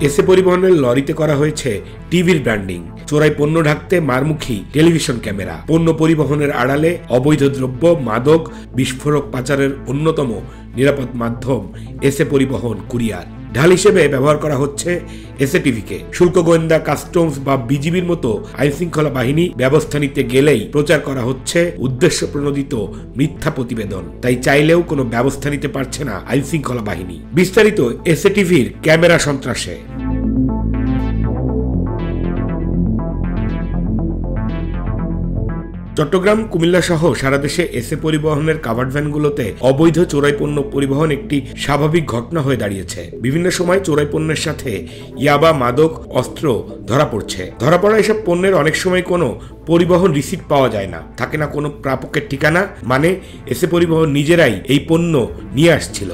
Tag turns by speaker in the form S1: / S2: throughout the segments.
S1: এসে পরিবহনের লরিতে করা হয়েছে টিভির ব্র্যান্ডিং। চোরাই পণ্য ঢাকতে মারমুখী টেলিভিশন ক্যামেরা। পণ্য পরিবহনের আড়ালে অবৈধ দ্রব্য, মাদক, বিস্ফোরক পাচারের অন্যতম নিরাপদ মাধ্যম এসে পরিবহন কুরিয়ার। ঢাল হিসেবে ব্যবহার করা হচ্ছে এসএটিভিকে। শুল্ক, গোয়েন্দা, কাস্টমস বা বিজিবির মতো আইন শৃঙ্খলা বাহিনী ব্যবস্থা নিতে গেলেই প্রচার করা হচ্ছে উদ্দেশ্য প্রণোদিত মিথ্যা প্রতিবেদন। তাই চাইলেও কোনো ব্যবস্থা নিতে পারছে না আইন শৃঙ্খলা বাহিনী। বিস্তারিত এসএটিভির ক্যামেরা সন্ত্রাসে। চট্টগ্রাম, কুমিল্লা সহ সারা দেশে এসে পরিবহনের কাভার্ড ভ্যানগুলোতে অবৈধ চোরাই পণ্য পরিবহন একটি স্বাভাবিক ঘটনা হয়ে দাঁড়িয়েছে। বিভিন্ন সময় চোরাই পণ্যের সাথে ইয়াবা, মাদক, অস্ত্র ধরা পড়ছে। ধরা পড়া এসব পণ্যের অনেক সময় কোনো পরিবহন রিসিপ্ট পাওয়া যায় না। থাকে না কোনো প্রাপকের ঠিকানা মানে এসে পরিবহন নিজেরাই এই পণ্য নিয়ে আসছিল।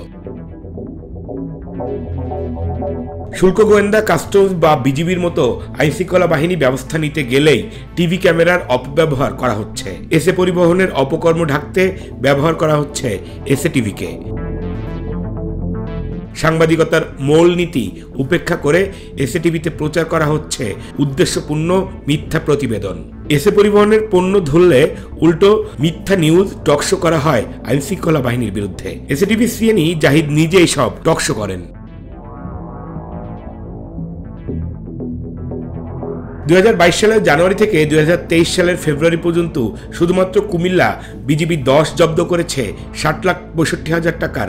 S1: শুল্ক গোয়েন্দা, কাস্টমস বা বিজিবির মতো আইনশৃঙ্খলা বাহিনী ব্যবস্থা নিতে গেলেই টিভি ক্যামেরার অপব্যবহার করা হচ্ছে। এসে পরিবহনের অপকর্ম ঢাকতে ব্যবহার করা হচ্ছে এসে টিভিকে। সাংবাদিকতার মূল নীতি উপেক্ষা করে এসে টিভিতে প্রচার করা হচ্ছে উদ্দেশ্যপূর্ণ মিথ্যা প্রতিবেদন। এসে পরিবহনের পণ্য ধরলে উল্টো মিথ্যা নিউজ টকশো করা হয় আইনশৃঙ্খলা বাহিনীর বিরুদ্ধে। এসে টিভি সিএনই জাহিদ নিজেই সব টকশো করেন। দুই হাজার বাইশ সালের জানুয়ারি থেকে দুই হাজার তেইশ সালের ফেব্রুয়ারি পর্যন্ত শুধুমাত্র কুমিল্লা বিজিবি দশ জব্দ করেছে ষাট লাখ পঁয়ষট্টি হাজার টাকার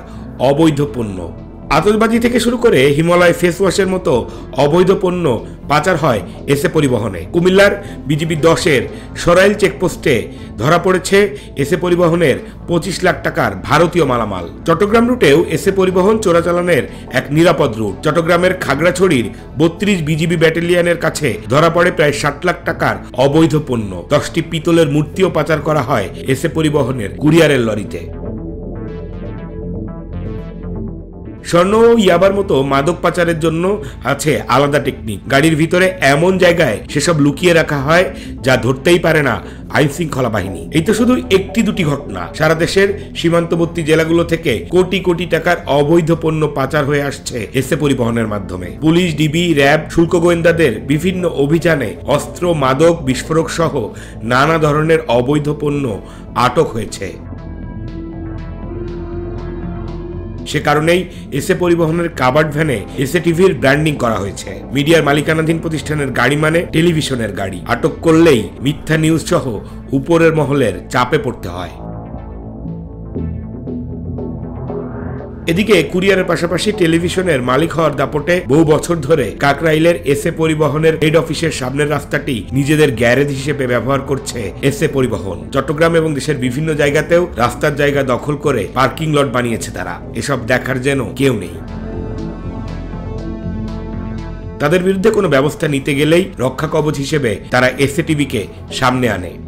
S1: অবৈধ পণ্য। আতসবাজি থেকে শুরু করে হিমালয় ফেস ওয়াশের মতো অবৈধ পণ্য পাচার হয় এসে পরিবহনে। কুমিল্লার বিজিবি দশের সরাইল চেকপোস্টে ধরা পড়েছে এসে পরিবহনের পঁচিশ লাখ টাকার ভারতীয় মালামাল। চট্টগ্রাম রুটেও এসে পরিবহন চোরাচালানের এক নিরাপদ রুট। চট্টগ্রামের খাগড়াছড়ির বত্রিশ বিজিবি ব্যাটালিয়নের কাছে ধরা পড়ে প্রায় ষাট লাখ টাকার অবৈধ পণ্য। দশটি পিতলের মূর্তিও পাচার করা হয় এসে পরিবহনের কুরিয়ারের লরিতে। স্বর্ণ ও ইয়াবার মতো মাদক পাচারের জন্য আছে আলাদা টেকনিক গাড়ির ভিতরে এমন জায়গায় সেসব লুকিয়ে রাখা হয় যা ধরতেই পারে না আইন শৃঙ্খলা বাহিনী। এই তো শুধু একটি দুটি ঘটনা। সারা দেশের সীমান্তবর্তী জেলাগুলো থেকে কোটি কোটি টাকার অবৈধ পণ্য পাচার হয়ে আসছে এসে পরিবহনের মাধ্যমে। পুলিশ, ডিবি, র্যাব, শুল্ক গোয়েন্দাদের বিভিন্ন অভিযানে অস্ত্র, মাদক, বিস্ফোরক সহ নানা ধরনের অবৈধ পণ্য আটক হয়েছে। সে কারণেই এসে পরিবহনের কাবার্ড ভ্যানে এসে টিভির ব্র্যান্ডিং করা হয়েছে। মিডিয়ার মালিকানাধীন প্রতিষ্ঠানের গাড়ি মানে টেলিভিশনের গাড়ি। আটক করলেই মিথ্যা নিউজ সহ উপরের মহলের চাপে পড়তে হয়। এদিকে কুরিয়ারের পাশাপাশি টেলিভিশনের মালিক হওয়ার দাপটে বহু বছর ধরে কাকরাইলের এসএ পরিবহনের হেড অফিসের সামনের রাস্তাটি নিজেদের গ্যারেজ হিসেবে ব্যবহার করছে এসএ পরিবহন। চট্টগ্রাম এবং দেশের বিভিন্ন জায়গাতেও রাস্তার জায়গা দখল করে পার্কিং লট বানিয়েছে তারা। এসব দেখার যেন কেউ নেই। তাদের বিরুদ্ধে কোনো ব্যবস্থা নিতে গেলেই রক্ষা কবচ হিসেবে তারা এসএ টিভিকে সামনে আনে।